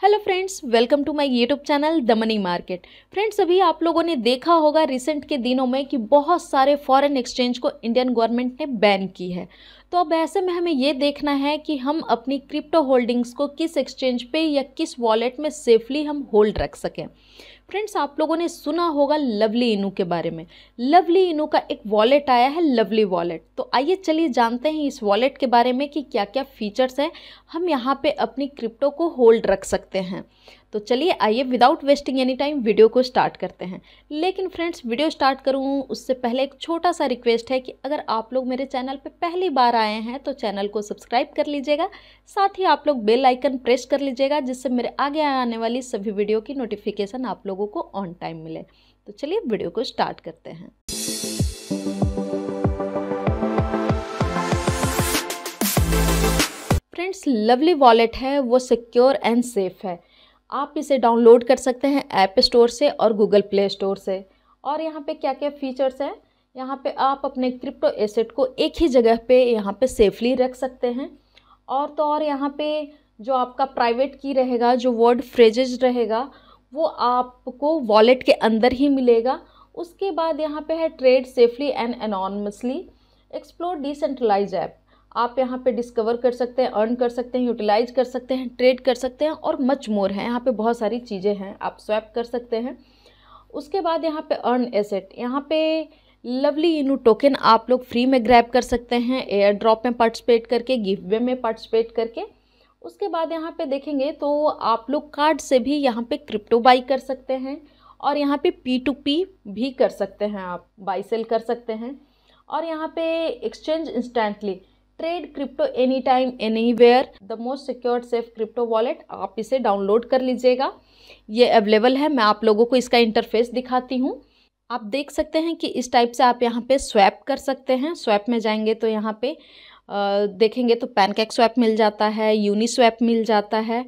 Hello friends welcome to my YouTube channel the money market friends अभी आप लोगों ने देखा होगा रिसेंट के दिनों में कि बहुत सारे फॉरेन एक्सचेंज को इंडियन गवर्नमेंट ने बैन की है। तो अब ऐसे में हमें ये देखना है कि हम अपनी क्रिप्टो होल्डिंग्स को किस एक्सचेंज पे या किस वॉलेट में सेफली हम होल्ड रख सकें। फ्रेंड्स आप लोगों ने सुना होगा लवली इनू के बारे में। लवली इनू का एक वॉलेट आया है लवली वॉलेट तो आइए चलिए जानते हैं इस वॉलेट के बारे में कि क्या क्या फीचर्स हैं। हम यहाँ पे अपनी क्रिप्टो को होल्ड रख सकते हैं। तो चलिए आइए without wasting any time video को स्टार्ट करते हैं। लेकिन फ्रेंड्स वीडियो स्टार्ट करूँ, उससे पहले एक छोटा सा रिक्वेस्ट है कि अगर आप लोग मेरे चैनल पर पहली बार आए हैं तो चैनल को सब्सक्राइब कर लीजिएगा, साथ ही आप लोग बेल आइकन प्रेस कर लीजिएगा, जिससे मेरे आगे आने वाली सभी वीडियो की नोटिफिकेशन आप लोगों को ऑन टाइम मिले। तो चलिए वीडियो को स्टार्ट करते हैं। फ्रेंड्स लवली वॉलेट है, वो सिक्योर एंड सेफ़ है। आप इसे डाउनलोड कर सकते हैं ऐप स्टोर से और गूगल प्ले स्टोर से। और यहाँ पे क्या क्या फीचर्स हैं? यहाँ पे आप अपने क्रिप्टो एसेट को एक ही जगह पे यहाँ पे सेफली रख सकते हैं। और तो और यहाँ पे जो आपका प्राइवेट की रहेगा, जो वर्ड फ्रेजेज रहेगा, वो आपको वॉलेट के अंदर ही मिलेगा। उसके बाद यहाँ पे है trade safely and anonymously explore decentralize app आप यहाँ पे डिस्कवर कर सकते हैं अर्न कर सकते हैं यूटिलाइज कर सकते हैं ट्रेड कर सकते हैं और मच मोर है। यहाँ पे बहुत सारी चीज़ें हैं, आप स्वैप कर सकते हैं। उसके बाद यहाँ पे अर्न एसेट यहाँ पे लवली इनू टोकन आप लोग फ्री में ग्रैब कर सकते हैं एयर ड्रॉप में पार्टिसिपेट करके गिफ्ट वे में पार्टिसिपेट करके। उसके बाद यहाँ पे देखेंगे तो आप लोग कार्ड से भी यहाँ पे क्रिप्टो बाई कर सकते हैं और यहाँ पे पी टू पी भी कर सकते हैं आप बाई सेल कर सकते हैं। और यहाँ पे exchange instantly trade crypto any time anywhere the most secured safe crypto wallet आप इसे डाउनलोड कर लीजिएगा। ये अवेलेबल है मैं आप लोगों को इसका इंटरफेस दिखाती हूँ। आप देख सकते हैं कि इस टाइप से आप यहाँ पे स्वैप कर सकते हैं। स्वैप में जाएँगे तो यहाँ पे आ, देखेंगे तो पैनकेक स्वैप मिल जाता है यूनी स्वैप मिल जाता है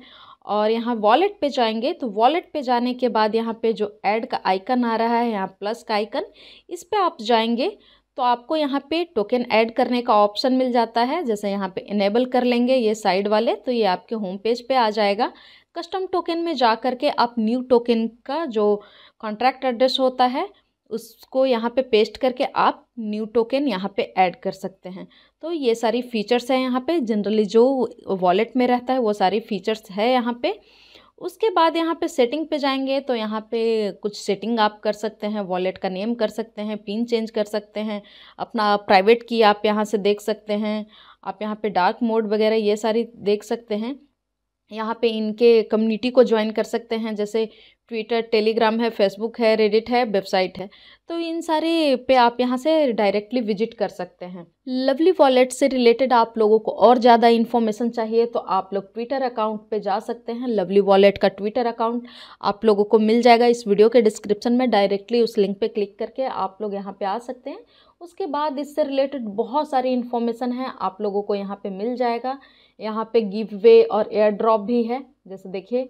और यहाँ वॉलेट पे जाएँगे तो वॉलेट पे जाने के बाद यहाँ पे जो ऐड का आइकन आ रहा है यहाँ प्लस का आइकन इस पर आप जाएँगे तो आपको यहाँ पे टोकन ऐड करने का ऑप्शन मिल जाता है। जैसे यहाँ पे इनेबल कर लेंगे ये साइड वाले तो ये आपके होम पेज पे आ जाएगा। कस्टम टोकन में जा कर के आप न्यू टोकन का जो कॉन्ट्रैक्ट एड्रेस होता है, उसको यहाँ पे पेस्ट करके आप न्यू टोकन यहाँ पे ऐड कर सकते हैं। तो ये सारी फीचर्स हैं यहाँ पे। जनरली जो वॉलेट में रहता है, वो सारी फीचर्स है यहाँ पे। उसके बाद यहाँ पे सेटिंग पे जाएँगे तो यहाँ पे कुछ सेटिंग आप कर सकते हैं वॉलेट का नेम कर सकते हैं पिन चेंज कर सकते हैं, अपना प्राइवेट की आप यहाँ से देख सकते हैं, आप यहाँ पे डार्क मोड वगैरह ये सारी देख सकते हैं। यहाँ पे इनके कम्युनिटी को ज्वाइन कर सकते हैं, जैसे ट्विटर, टेलीग्राम है, फेसबुक है, रेडिट है, वेबसाइट है। तो इन सारे पे आप यहाँ से डायरेक्टली विज़िट कर सकते हैं। लवली वॉलेट से रिलेटेड आप लोगों को और ज़्यादा इन्फॉर्मेशन चाहिए तो आप लोग ट्विटर अकाउंट पे जा सकते हैं। लवली वॉलेट का ट्विटर अकाउंट आप लोगों को मिल जाएगा। इस वीडियो के डिस्क्रिप्शन में डायरेक्टली उस लिंक पे क्लिक करके आप लोग यहाँ पे आ सकते हैं। उसके बाद इससे रिलेटेड बहुत सारी इन्फॉर्मेशन है, आप लोगों को यहाँ पे मिल जाएगा। यहाँ पे गिव वे और एयर ड्रॉप भी है। जैसे देखिए,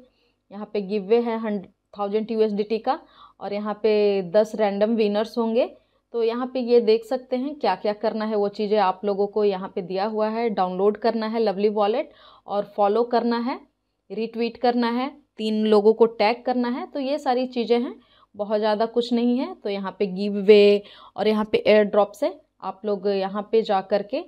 यहाँ पे गिव वे है हंड थाउज़ेंड यू का और यहाँ पे दस रैंडम विनर्स होंगे। तो यहाँ पे ये देख सकते हैं क्या क्या करना है वो चीज़ें आप लोगों को यहाँ पे दिया हुआ है। डाउनलोड करना है लवली वॉलेट और फॉलो करना है, रीट्वीट करना है, तीन लोगों को टैग करना है। तो ये सारी चीज़ें हैं, बहुत ज़्यादा कुछ नहीं है। तो यहाँ पे गिव वे और यहाँ पे एयर ड्रॉप से आप लोग यहाँ पे जा कर के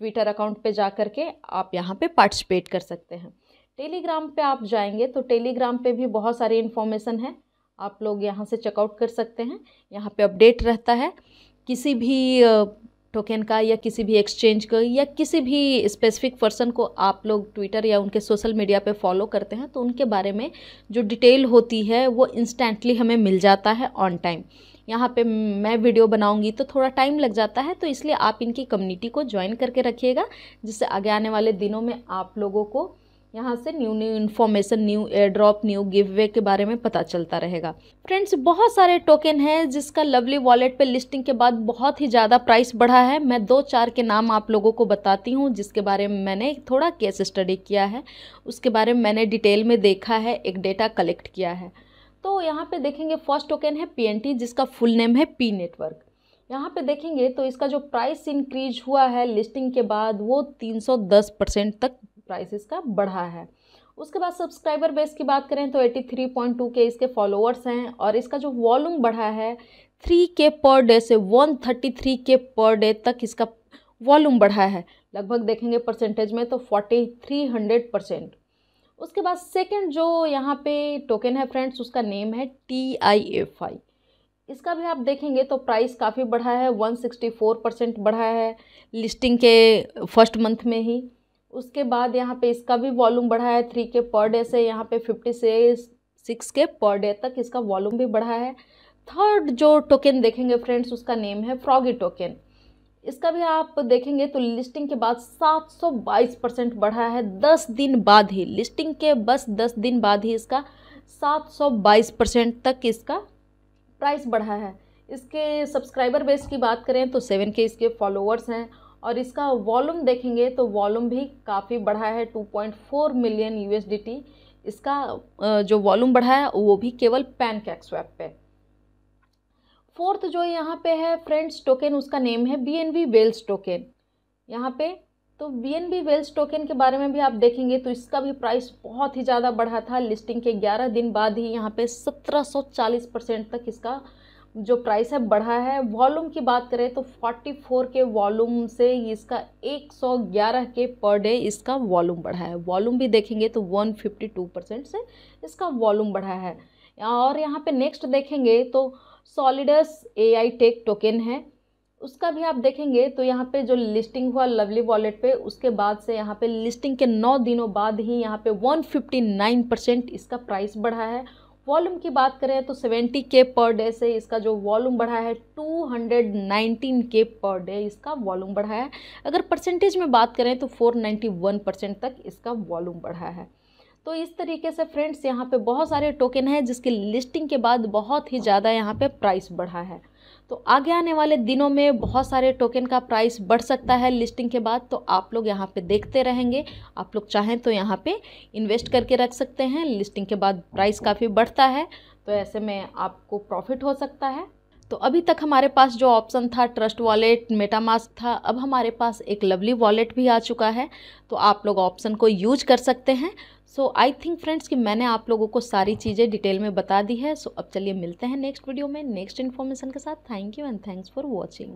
ट्विटर अकाउंट पे जा कर के आप यहाँ पे पार्टिसिपेट कर सकते हैं। टेलीग्राम पे आप जाएँगे तो टेलीग्राम पे भी बहुत सारी इन्फॉर्मेशन है। आप लोग यहाँ से चेकआउट कर सकते हैं। यहाँ पे अपडेट रहता है। किसी भी टोकन का या किसी भी एक्सचेंज का या किसी भी स्पेसिफिक पर्सन को आप लोग ट्विटर या उनके सोशल मीडिया पे फॉलो करते हैं तो उनके बारे में जो डिटेल होती है, वो इंस्टेंटली हमें मिल जाता है ऑन टाइम यहाँ पे मैं वीडियो बनाऊँगी तो थोड़ा टाइम लग जाता है तो इसलिए आप इनकी कम्युनिटी को ज्वाइन करके रखिएगा, जिससे आगे आने वाले दिनों में आप लोगों को यहाँ से new new information new airdrop new giveaway के बारे में पता चलता रहेगा। फ्रेंड्स बहुत सारे टोकन हैं जिसका लवली वॉलेट पे लिस्टिंग के बाद बहुत ही ज़्यादा प्राइस बढ़ा है। मैं दो चार के नाम आप लोगों को बताती हूँ, जिसके बारे में मैंने थोड़ा केस स्टडी किया है। उसके बारे में मैंने डिटेल में देखा है, एक डेटा कलेक्ट किया है। तो यहाँ पे देखेंगे फ़र्स्ट टोकन है पीएनटी जिसका फुल नेम है पी नेटवर्क यहाँ पे देखेंगे तो इसका जो प्राइस इंक्रीज हुआ है लिस्टिंग के बाद, वो 310 परसेंट तक प्राइसेस का बढ़ा है। उसके बाद सब्सक्राइबर बेस की बात करें तो 83.2 के इसके फॉलोअर्स हैं और इसका जो वॉल्यूम बढ़ा है थ्री के पर डे से वन थर्टी थ्री के पर डे तक इसका वॉल्यूम बढ़ा है। लगभग देखेंगे परसेंटेज में तो फोर्टी थ्री हंड्रेड परसेंट उसके बाद सेकंड जो यहाँ पे टोकन है फ्रेंड्स उसका नेम है टी आई एफ़ आई इसका भी आप देखेंगे तो प्राइस काफ़ी बढ़ा है वन सिक्सटी फोर परसेंट बढ़ा है लिस्टिंग के फ़र्स्ट मंथ में ही। उसके बाद यहाँ पे इसका भी वॉल्यूम बढ़ा है थ्री के पर डे से, यहाँ पे फिफ्टी से सिक्स के पर डे तक इसका वॉल्यूम भी बढ़ा है। थर्ड जो टोकन देखेंगे फ्रेंड्स उसका नेम है फ्रॉगी टोकन इसका भी आप देखेंगे तो लिस्टिंग के बाद 722 परसेंट बढ़ा है 10 दिन बाद ही लिस्टिंग के बस 10 दिन बाद ही इसका 722 परसेंट तक इसका प्राइस बढ़ा है। इसके सब्सक्राइबर बेस की बात करें तो सेवन के इसके फॉलोअर्स हैं और इसका वॉल्यूम देखेंगे तो वॉल्यूम भी काफ़ी बढ़ा है 2.4 मिलियन यूएसडीटी इसका जो वॉल्यूम बढ़ा है, वो भी केवल पैन कैक स्वैप पे। फोर्थ जो यहाँ पे है फ्रेंड्स टोकन, उसका नेम है बी एन वेल्स टोकन यहाँ पे तो बी एन वेल्स टोकन के बारे में भी आप देखेंगे तो इसका भी प्राइस बहुत ही ज़्यादा बढ़ा था। लिस्टिंग के 11 दिन बाद ही यहाँ पे 1740 परसेंट तक इसका जो प्राइस है, बढ़ा है। वॉल्यूम की बात करें तो 44 के वॉल्यूम से इसका 111 के पर डे इसका वॉल्यूम बढ़ा है। वॉल्यूम भी देखेंगे तो 152 परसेंट से इसका वॉल्यूम बढ़ा है। और यहाँ पे नेक्स्ट देखेंगे तो सॉलिडस ए आई टेक टोकन है। उसका भी आप देखेंगे तो यहाँ पे जो लिस्टिंग हुआ लवली वॉलेट पे, उसके बाद से यहाँ पे लिस्टिंग के नौ दिनों बाद ही यहाँ पे 159 परसेंट इसका प्राइस बढ़ा है। वॉल्यूम की बात करें तो 70 के पर डे से इसका जो वॉल्यूम बढ़ा है 219 के पर डे इसका वॉल्यूम बढ़ा है। अगर परसेंटेज में बात करें तो 491 परसेंट तक इसका वॉल्यूम बढ़ा है। तो इस तरीके से फ्रेंड्स, यहाँ पे बहुत सारे टोकन हैं जिसकी लिस्टिंग के बाद बहुत ही ज़्यादा यहाँ पे प्राइस बढ़ा है। तो आगे आने वाले दिनों में बहुत सारे टोकन का प्राइस बढ़ सकता है लिस्टिंग के बाद तो आप लोग यहाँ पे देखते रहेंगे। आप लोग चाहें तो यहाँ पे इन्वेस्ट करके रख सकते हैं। लिस्टिंग के बाद प्राइस काफ़ी बढ़ता है तो ऐसे में आपको प्रॉफिट हो सकता है। तो अभी तक हमारे पास जो ऑप्शन था ट्रस्ट वॉलेट मेटामास्क था अब हमारे पास एक लवली वॉलेट भी आ चुका है। तो आप लोग ऑप्शन को यूज़ कर सकते हैं। सो आई थिंक फ्रेंड्स कि मैंने आप लोगों को सारी चीज़ें डिटेल में बता दी है। सो so, अब चलिए मिलते हैं नेक्स्ट वीडियो में नेक्स्ट इन्फॉर्मेशन के साथ। Thank you and thanks for watching